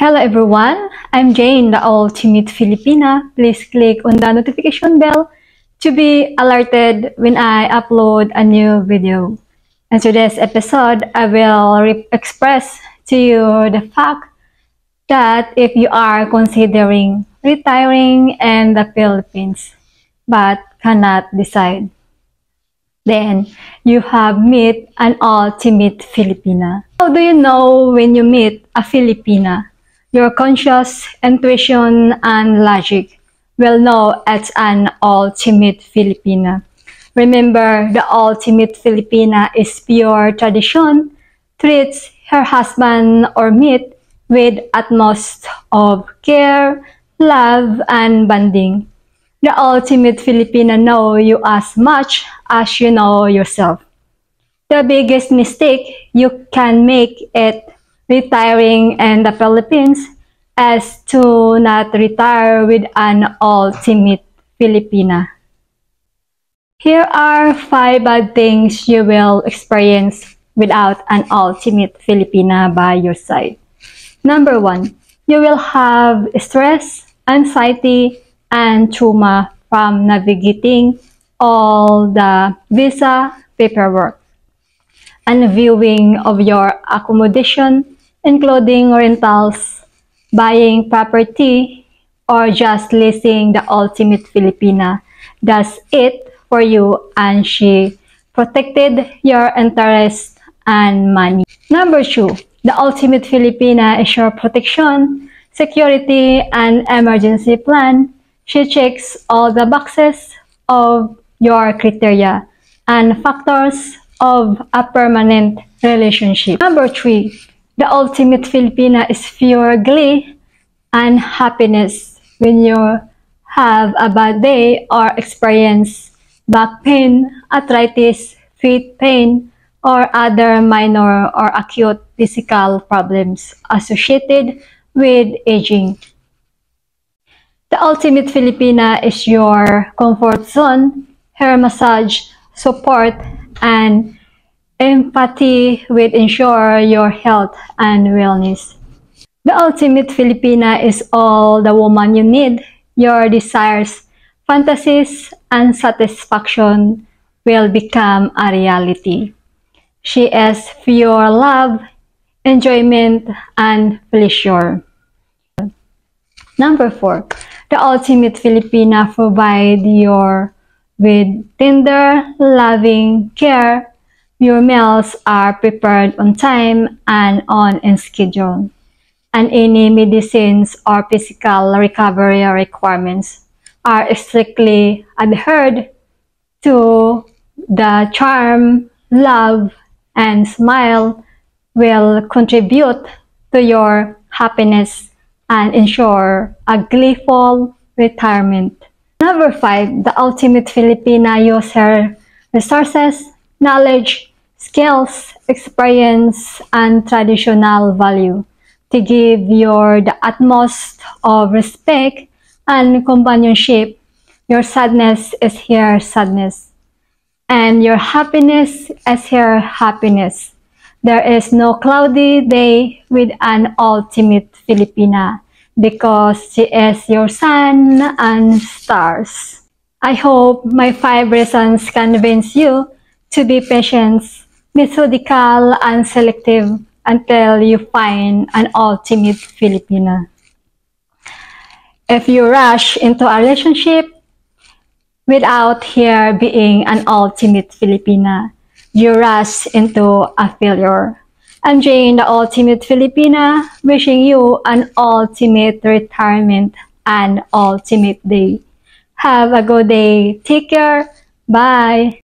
Hello everyone, I'm Jane, the Ultimate Filipina. Please click on the notification bell to be alerted when I upload a new video. In today's episode, I will express to you the fact that if you are considering retiring in the Philippines but cannot decide, then you have met an ultimate Filipina. How do you know when you meet a Filipina? Your conscious intuition and logic will know it's an ultimate Filipina. Remember, the ultimate Filipina is pure tradition, treats her husband or mate with utmost of care, love, and bonding. The ultimate Filipina know you as much as you know yourself. The biggest mistake you can make it retiring in the Philippines as to not retire with an ultimate Filipina. Here are five bad things you will experience without an ultimate Filipina by your side. Number one, you will have stress, anxiety, and trauma from navigating all the visa paperwork and viewing of your accommodation including rentals, buying property, or just leasing the ultimate Filipina does it for you and she protected your interest and money. Number two, the ultimate Filipina is your protection, security, and emergency plan. She checks all the boxes of your criteria and factors of a permanent relationship. Number three, the ultimate Filipina is pure glee and happiness when you have a bad day or experience back pain, arthritis, feet pain, or other minor or acute physical problems associated with aging. The ultimate Filipina is your comfort zone, hair massage, support, and Empathy will ensure your health and wellness. The ultimate Filipina is all the woman you need. Your desires, fantasies, and satisfaction will become a reality. She is pure love, enjoyment, and pleasure. Number four, the ultimate Filipina provide you with tender, loving care your meals are prepared on time and on a schedule, and any medicines or physical recovery requirements are strictly adhered to the charm, love, and smile will contribute to your happiness and ensure a gleeful retirement. Number five, the ultimate Filipina user resources, knowledge, skills, experience, and traditional value to give your the utmost of respect and companionship. Your sadness is her sadness, and your happiness is her happiness. There is no cloudy day with an ultimate Filipina because she is your sun and stars. I hope my five reasons convince you to be patient methodical and selective until you find an ultimate Filipina. If you rush into a relationship without here being an ultimate Filipina, you rush into a failure. I'm Jane, the ultimate Filipina, wishing you an ultimate retirement and ultimate day. Have a good day. Take care. Bye.